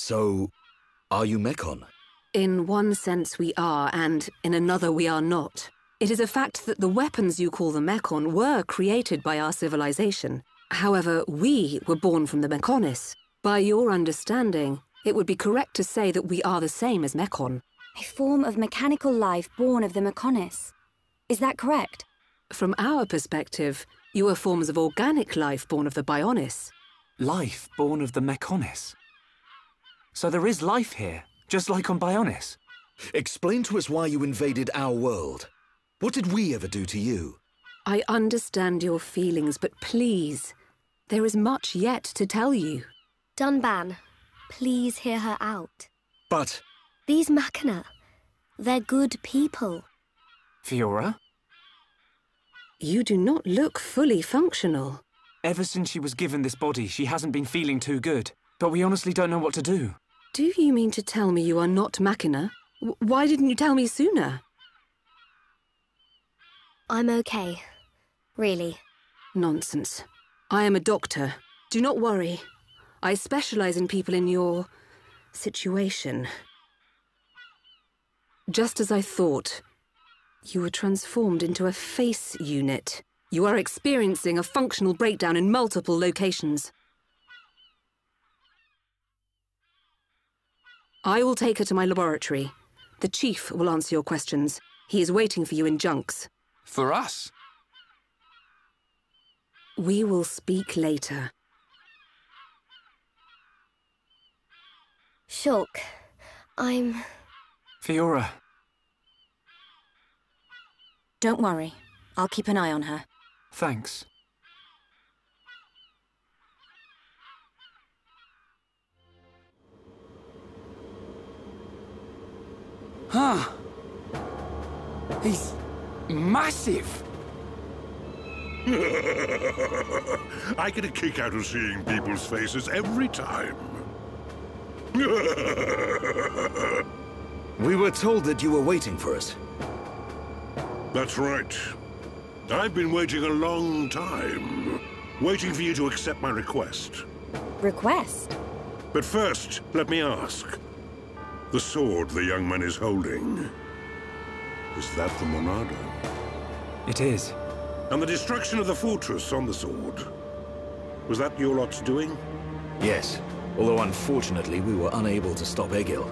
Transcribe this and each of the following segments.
So, are you Mechon? In one sense we are, and in another we are not. It is a fact that the weapons you call the Mechon were created by our civilization. However, we were born from the Mechonis. By your understanding, it would be correct to say that we are the same as Mechon. A form of mechanical life born of the Mechonis. Is that correct? From our perspective, you are forms of organic life born of the Bionis. Life born of the Mechonis. So there is life here, just like on Bionis. Explain to us why you invaded our world. What did we ever do to you? I understand your feelings, but please, there is much yet to tell you. Dunban, please hear her out. But These Machina, they're good people. Fiora? You do not look fully functional. Ever since she was given this body, she hasn't been feeling too good. But we honestly don't know what to do. Do you mean to tell me you are not Machina? W- why didn't you tell me sooner? I'm okay. Really. Nonsense. I am a doctor. Do not worry. I specialize in people in your situation. Just as I thought, you were transformed into a face unit. You are experiencing a functional breakdown in multiple locations. I will take her to my laboratory. The chief will answer your questions. He is waiting for you in Junks. For us? We will speak later. Shulk, I'm. Fiora, Don't worry. I'll keep an eye on her. thanks. Huh. He's massive. I get a kick out of seeing people's faces every time. we were told that you were waiting for us. That's right. I've been waiting a long time. Waiting for you to accept my request. Request? But first, let me ask. The sword the young man is holding. Is that the Monado? It is. And the destruction of the fortress on the sword. Was that your lot's doing? Yes, although unfortunately we were unable to stop Egil.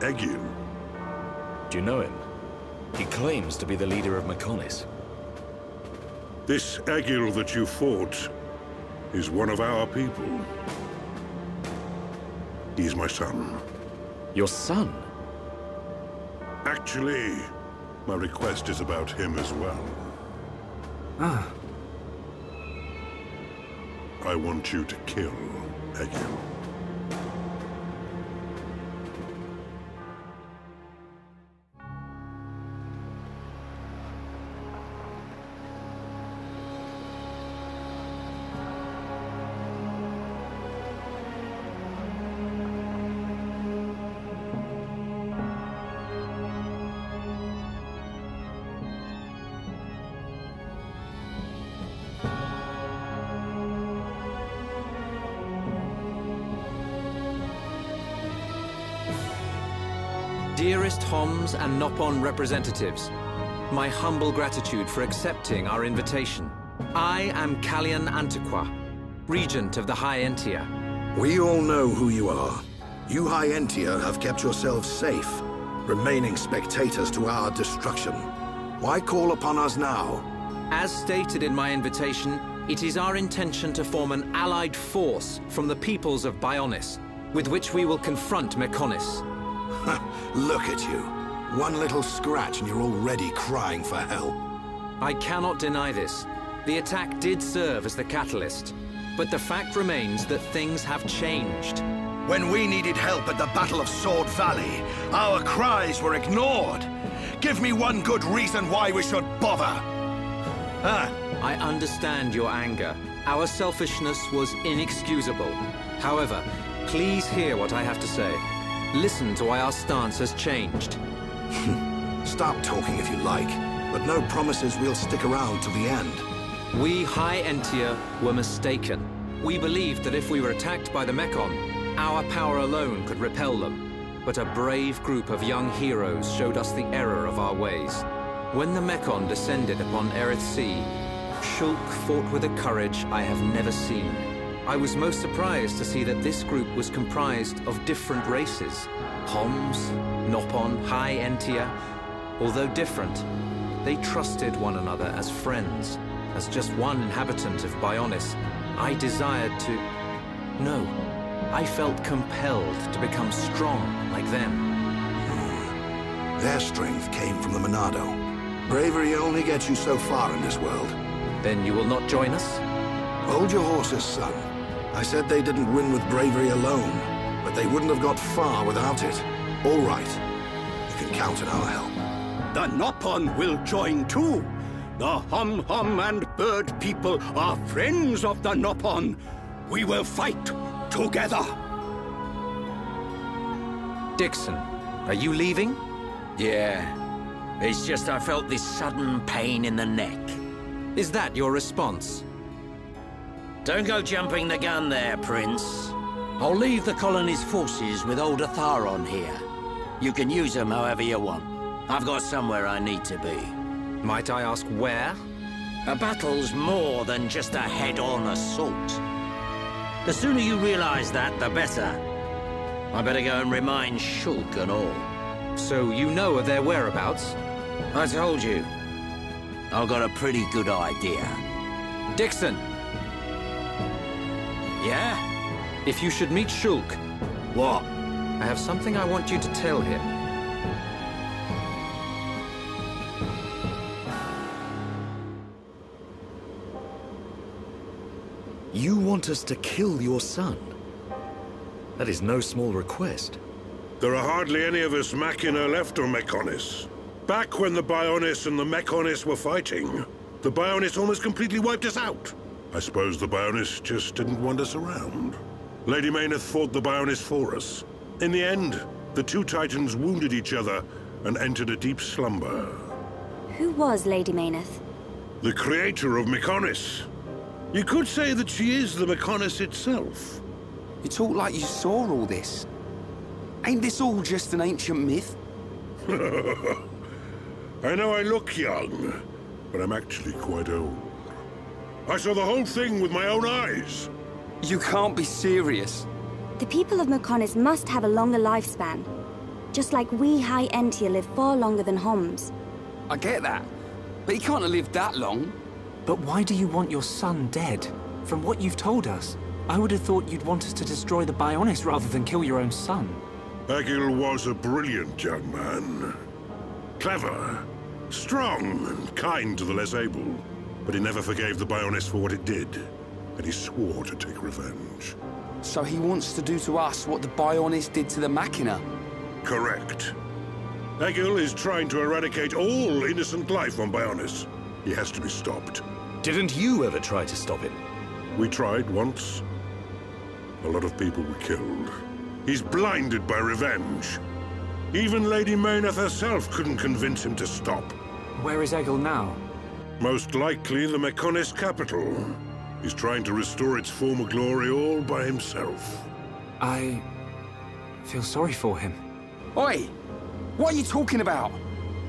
Egil? Do you know him? He claims to be the leader of Mechonis. This Egil that you fought is one of our people. He's my son. Your son? Actually, my request is about him as well. Ah, I want you to kill Egil. Dearest Homs and Nopon representatives, my humble gratitude for accepting our invitation. I am Kallian Antiqua, Regent of the High Entia. We all know who you are. You High Entia have kept yourselves safe, remaining spectators to our destruction. Why call upon us now? As stated in my invitation, it is our intention to form an allied force from the peoples of Bionis, with which we will confront Mechonis. Look at you. One little scratch and you're already crying for help. I cannot deny this. The attack did serve as the catalyst, but the fact remains that things have changed. When we needed help at the Battle of Sword Valley, our cries were ignored. Give me one good reason why we should bother. Huh? I understand your anger. Our selfishness was inexcusable. However, please hear what I have to say. Listen to why our stance has changed. Stop talking if you like, but no promises we'll stick around till the end. We High Entia were mistaken. We believed that if we were attacked by the Mechon, Our power alone could repel them, but a brave group of young heroes showed us the error of our ways. When the Mechon descended upon Eryth Sea, Shulk fought with a courage I have never seen. I was most surprised to see that this group was comprised of different races. Homs, Nopon, High Entia. Although different, they trusted one another as friends. As just one inhabitant of Bionis, I desired to... No, I felt compelled to become strong like them. Hmm. Their strength came from the Monado. Bravery only gets you so far in this world. Then you will not join us? Hold your horses, son. I said they didn't win with bravery alone, but they wouldn't have got far without it. All right. You can count on our help. The Nopon will join too. The Hum Hum and Bird people are friends of the Nopon. We will fight together. Dixon, are you leaving? Yeah. It's just I felt this sudden pain in the neck. Is that your response? Don't go jumping the gun there, Prince. I'll leave the colony's forces with old Otharon here. You can use them however you want. I've got somewhere I need to be. Might I ask where? A battle's more than just a head-on assault. The sooner you realize that, the better. I better go and remind Shulk and all. So you know of their whereabouts? I told you. I've got a pretty good idea. Dixon! Yeah? If you should meet Shulk... What? I have something I want you to tell him. You want us to kill your son? That is no small request. There are hardly any of us Machina left on Mechonis. Back when the Bionis and the Mechonis were fighting, the Bionis almost completely wiped us out. I suppose the Bionis just didn't want us around. Lady Meyneth fought the Bionis for us. In the end, the two Titans wounded each other and entered a deep slumber. Who was Lady Meyneth? The creator of Mechonis. You could say that she is the Mechonis itself. You talk like you saw all this. Ain't this all just an ancient myth? I know I look young, but I'm actually quite old. I saw the whole thing with my own eyes. You can't be serious. The people of Mechonis must have a longer lifespan. Just like we High Entia live far longer than Homs. I get that. But he can't have lived that long. But why do you want your son dead? From what you've told us, I would have thought you'd want us to destroy the Bionis rather than kill your own son. Egil was a brilliant young man. Clever, strong, and kind to the less able. But he never forgave the Bionis for what it did. And he swore to take revenge. So he wants to do to us what the Bionis did to the Machina? Correct. Egil is trying to eradicate all innocent life on Bionis. He has to be stopped. Didn't you ever try to stop him? We tried once. A lot of people were killed. He's blinded by revenge. Even Lady Meyneth herself couldn't convince him to stop. Where is Egil now? Most likely the Mechonis capital. He's trying to restore its former glory all by himself. I... feel sorry for him. Oi! What are you talking about?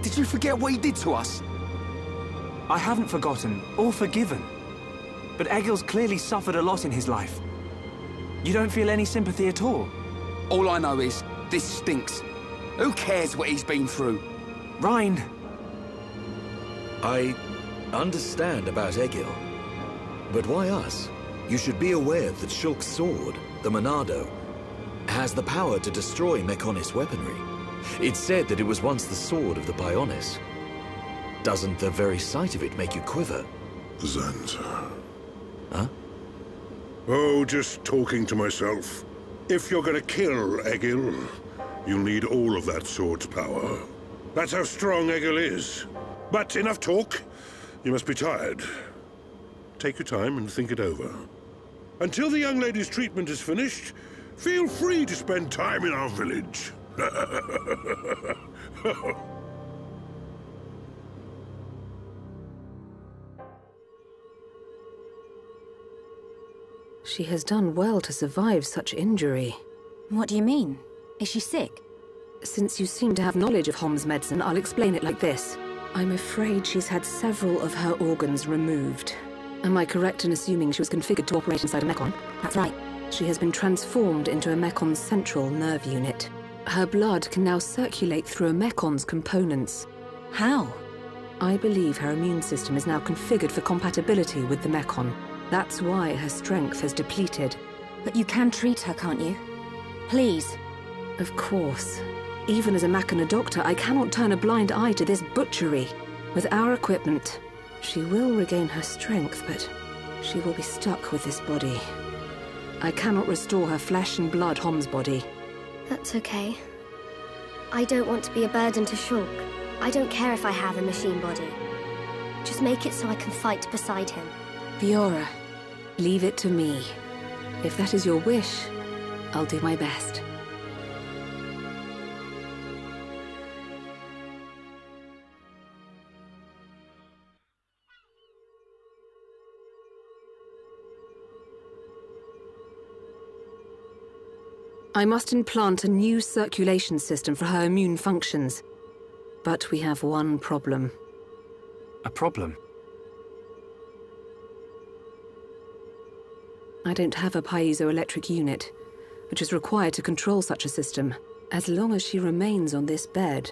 Did you forget what he did to us? I haven't forgotten or forgiven. But Egil's clearly suffered a lot in his life. You don't feel any sympathy at all? All I know is, this stinks. Who cares what he's been through? Reyn! I understand about Egil. But why us? You should be aware that Shulk's sword, the Monado, has the power to destroy Mechonis weaponry. It's said that it was once the sword of the Bionis. Doesn't the very sight of it make you quiver? Zanza. Huh? Oh, just talking to myself. If you're gonna kill Egil, you'll need all of that sword's power. That's how strong Egil is. But enough talk. You must be tired. Take your time and think it over. Until the young lady's treatment is finished, feel free to spend time in our village. She has done well to survive such injury. What do you mean? Is she sick? Since you seem to have knowledge of Hom's medicine, I'll explain it like this. I'm afraid she's had several of her organs removed. Am I correct in assuming she was configured to operate inside a Mechon? That's right. She has been transformed into a Mechon's central nerve unit. Her blood can now circulate through a Mechon's components. How? I believe her immune system is now configured for compatibility with the Mechon. That's why her strength has depleted. But you can treat her, can't you? Please. Of course. Even as a Machina doctor, I cannot turn a blind eye to this butchery. With our equipment, she will regain her strength, but she will be stuck with this body. I cannot restore her flesh and blood Hom's body. That's okay. I don't want to be a burden to Shulk. I don't care if I have a machine body. Just make it so I can fight beside him. Fiora, leave it to me. If that is your wish, I'll do my best. I must implant a new circulation system for her immune functions. But we have one problem. A problem? I don't have a piezoelectric unit, which is required to control such a system. As long as she remains on this bed,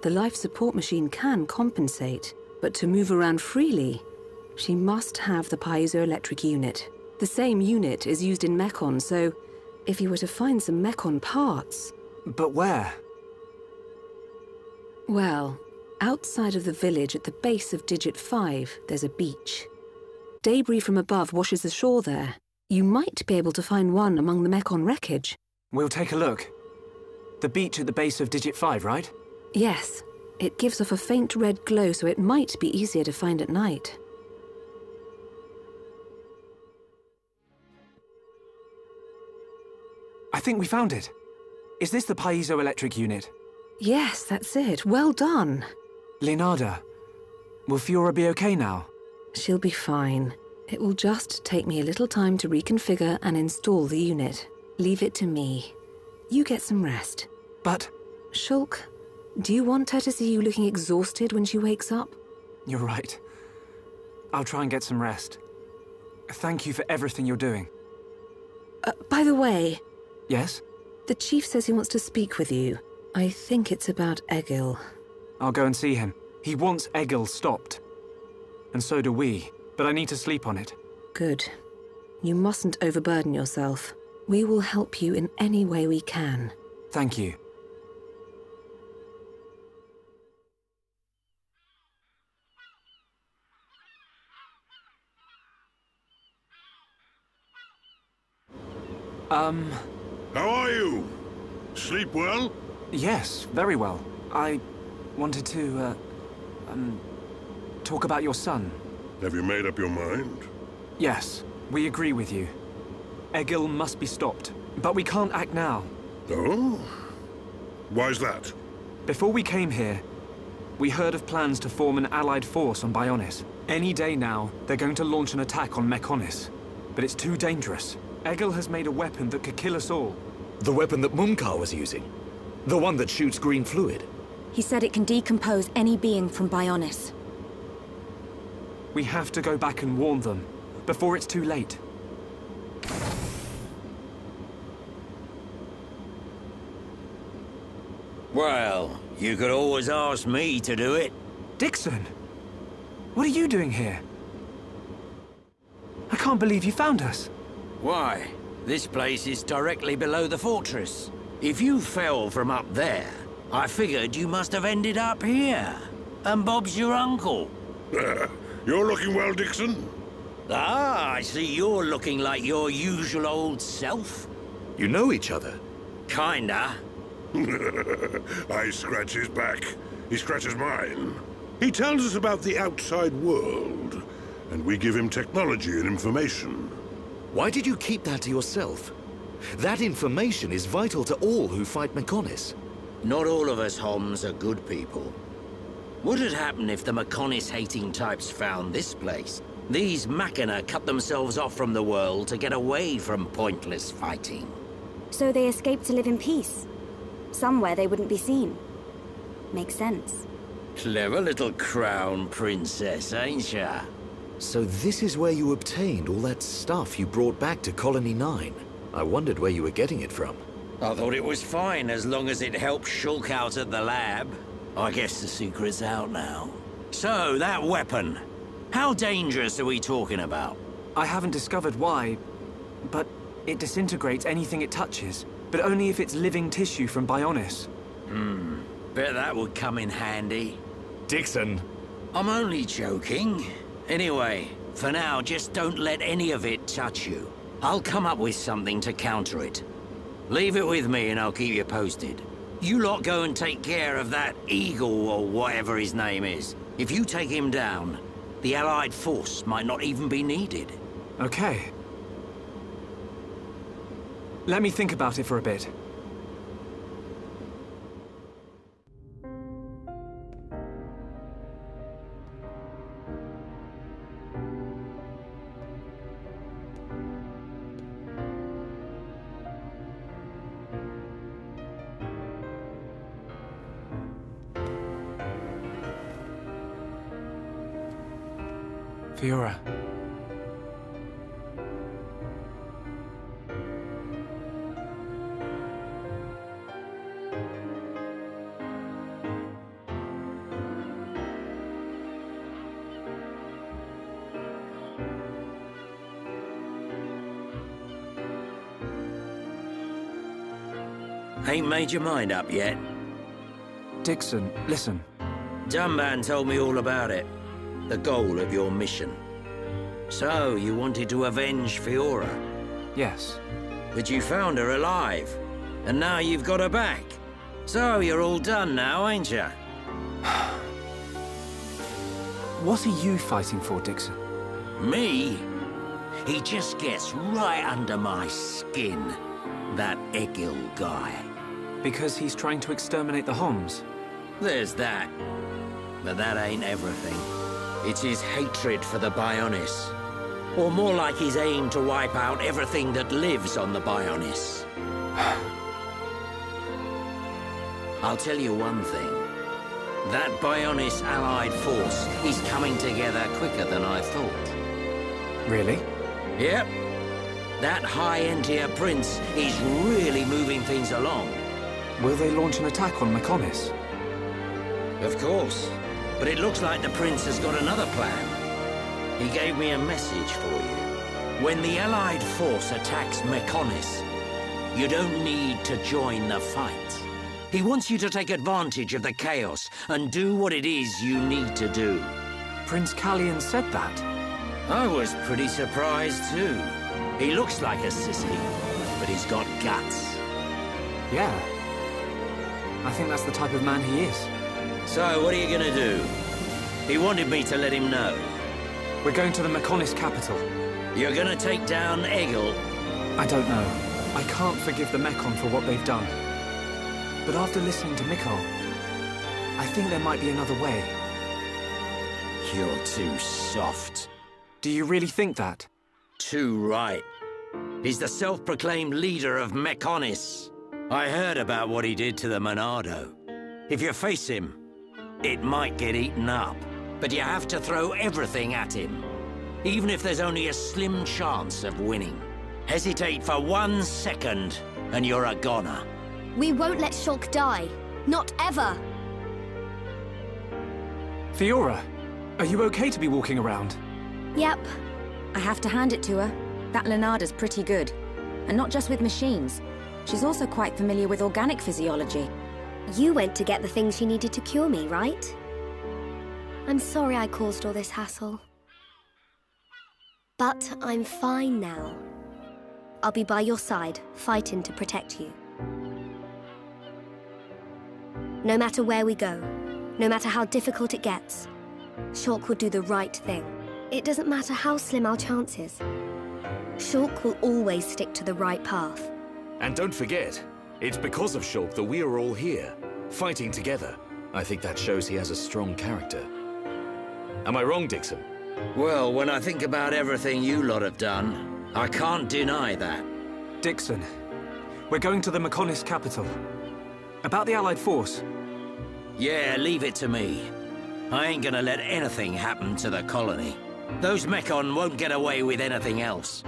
the life support machine can compensate, but to move around freely, she must have the piezoelectric unit. The same unit is used in Mechon, so if you were to find some Mechon parts... But where? Well, outside of the village at the base of Digit 5, there's a beach. Debris from above washes ashore there. You might be able to find one among the Mechon wreckage. We'll take a look. The beach at the base of Digit 5, right? Yes. It gives off a faint red glow, so it might be easier to find at night. Think we found it. Is this the piezoelectric unit? Yes, that's it. Well done. Linada, will Fiora be okay now? She'll be fine. It will just take me a little time to reconfigure and install the unit. Leave it to me. You get some rest. But... Shulk, do you want her to see you looking exhausted when she wakes up? You're right. I'll try and get some rest. Thank you for everything you're doing. Uh, by the way... Yes? The chief says he wants to speak with you. I think it's about Egil. I'll go and see him. He wants Egil stopped. And so do we, but I need to sleep on it. Good. You mustn't overburden yourself. We will help you in any way we can. Thank you. Um... How are you? Sleep well? Yes, very well. I wanted to, uh, um, talk about your son. Have you made up your mind? Yes, we agree with you. Egil must be stopped, but we can't act now. Oh? Why's that? Before we came here, we heard of plans to form an allied force on Bionis. Any day now, they're going to launch an attack on Mechonis. But it's too dangerous. Egil has made a weapon that could kill us all. The weapon that Mumkar was using? The one that shoots green fluid? He said it can decompose any being from Bionis. We have to go back and warn them, before it's too late. Well, you could always ask me to do it. Dixon! What are you doing here? I can't believe you found us. Why? This place is directly below the fortress. If you fell from up there, I figured you must have ended up here. And Bob's your uncle. you're looking well, Dixon. Ah, I see you're looking like your usual old self. You know each other? Kinda. I scratch his back. He scratches mine. He tells us about the outside world, and we give him technology and information. Why did you keep that to yourself? That information is vital to all who fight Mechonis. Not all of us Homs are good people. What would happen if the Mechonis-hating types found this place? These Machina cut themselves off from the world to get away from pointless fighting. So they escaped to live in peace. Somewhere they wouldn't be seen. Makes sense. Clever little crown princess, ain't ya? So this is where you obtained all that stuff you brought back to Colony 9. I wondered where you were getting it from. I thought it was fine as long as it helped Shulk out at the lab. I guess the secret's out now. So, that weapon. How dangerous are we talking about? I haven't discovered why, but it disintegrates anything it touches, but only if it's living tissue from Bionis. Hmm. Bet that would come in handy. Dixon! I'm only joking. Anyway, for now, just don't let any of it touch you. I'll come up with something to counter it. Leave it with me and I'll keep you posted. You lot go and take care of that Eagle or whatever his name is. If you take him down, the Allied force might not even be needed. Okay. Let me think about it for a bit. Ain't made your mind up yet? Dixon, listen. Dunban told me all about it. The goal of your mission. So, you wanted to avenge Fiora? Yes. But you found her alive. And now you've got her back. So, you're all done now, ain't you? what are you fighting for, Dixon? Me? He just gets right under my skin. That Egil guy. Because he's trying to exterminate the Homs? There's that. But that ain't everything. It's his hatred for the Bionis. Or more like his aim to wipe out everything that lives on the Bionis. I'll tell you one thing. That Bionis allied force is coming together quicker than I thought. Really? Yep. That High Entia Prince is really moving things along. Will they launch an attack on Mechonis? Of course. But it looks like the Prince has got another plan. He gave me a message for you. When the Allied force attacks Mechonis, you don't need to join the fight. He wants you to take advantage of the chaos and do what it is you need to do. Prince Kallian said that? I was pretty surprised too. He looks like a sissy, but he's got guts. Yeah. I think that's the type of man he is. So, what are you gonna do? He wanted me to let him know. We're going to the Mechonis capital. You're gonna take down Egil? I don't know. I can't forgive the Mechon for what they've done. But after listening to Miqol, I think there might be another way. You're too soft. Do you really think that? Too right. He's the self-proclaimed leader of Mechonis. I heard about what he did to the Monado. If you face him, it might get eaten up. But you have to throw everything at him. Even if there's only a slim chance of winning. Hesitate for one second, and you're a goner. We won't let Shulk die. Not ever. Fiora, are you okay to be walking around? Yep. I have to hand it to her. That Linada's pretty good. And not just with machines. She's also quite familiar with organic physiology. You went to get the things she needed to cure me, right? I'm sorry I caused all this hassle. But I'm fine now. I'll be by your side, fighting to protect you. No matter where we go, no matter how difficult it gets, Shulk will do the right thing. It doesn't matter how slim our chances. Shulk will always stick to the right path. And don't forget, it's because of Shulk that we are all here, fighting together. I think that shows he has a strong character. Am I wrong, Dixon? Well, when I think about everything you lot have done, I can't deny that. Dixon, We're going to the Mechonis capital. About the Allied force. Yeah, leave it to me. I ain't gonna let anything happen to the colony. Those Mechon won't get away with anything else.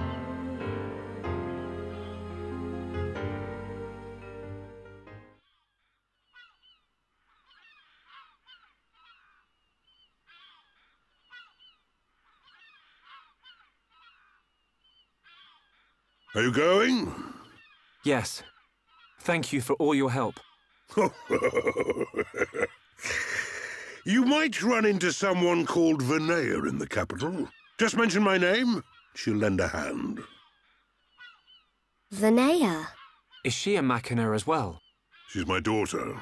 Are you going? Yes. Thank you for all your help. you might run into someone called Vanea in the capital. Just mention my name, she'll lend a hand. Vanea? Is she a Machina as well? She's my daughter.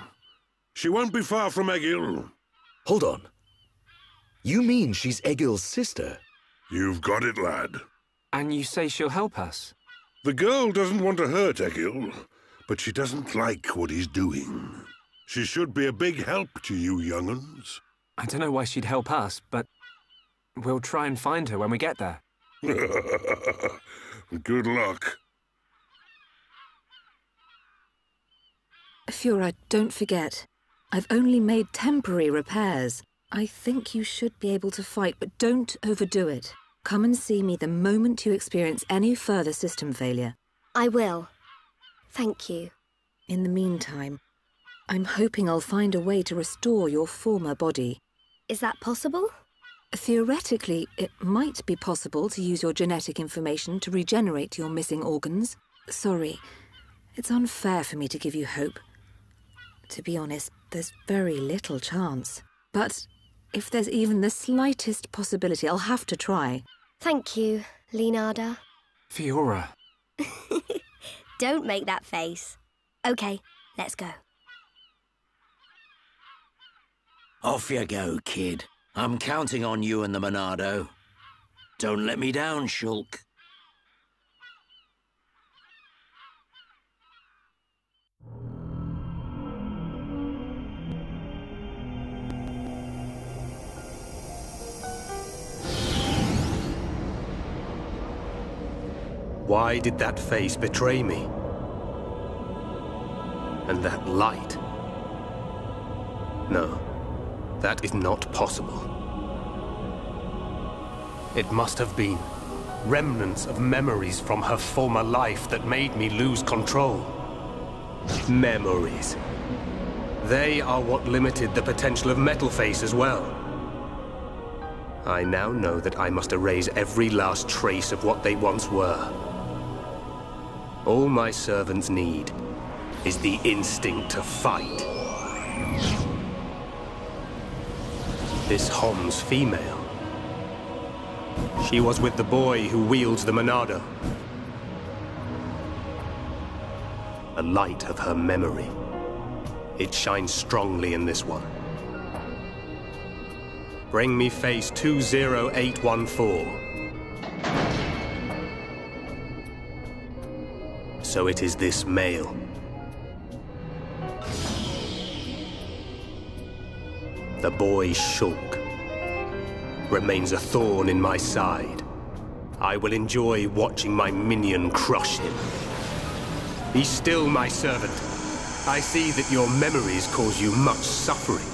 She won't be far from Egil. Hold on. You mean she's Egil's sister? You've got it, lad. And you say she'll help us? The girl doesn't want to hurt Egil, but she doesn't like what he's doing. She should be a big help to you young'uns. I don't know why she'd help us, but we'll try and find her when we get there. Good luck. Fiora, don't forget. I've only made temporary repairs. I think you should be able to fight, but don't overdo it. Come and see me the moment you experience any further system failure. I will. Thank you. In the meantime, I'm hoping I'll find a way to restore your former body. Is that possible? Theoretically, it might be possible to use your genetic information to regenerate your missing organs. Sorry, it's unfair for me to give you hope. To be honest, there's very little chance. But if there's even the slightest possibility, I'll have to try. Thank you, Linada. Fiora. Don't make that face. Okay, let's go. Off you go, kid. I'm counting on you and the Monado. Don't let me down, Shulk. Why did that face betray me? And that light? No, that is not possible. It must have been remnants of memories from her former life that made me lose control. Memories. They are what limited the potential of Metal Face as well. I now know that I must erase every last trace of what they once were. All my servants need is the instinct to fight. This Hom's female. She was with the boy who wields the Monado. A light of her memory. It shines strongly in this one. Bring me face 20814. So it is this male. The boy Shulk remains a thorn in my side. I will enjoy watching my minion crush him. Be still my servant. I see that your memories cause you much suffering.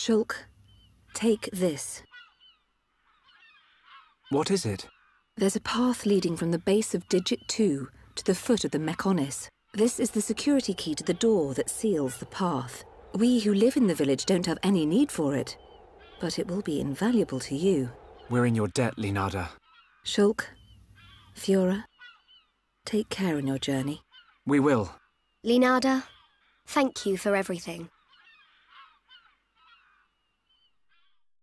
Shulk, take this. What is it? There's a path leading from the base of Digit 2 to the foot of the Mechonis. This is the security key to the door that seals the path. We who live in the village don't have any need for it, but it will be invaluable to you. We're in your debt, Linada. Shulk, Fiora, take care on your journey. We will. Linada, thank you for everything.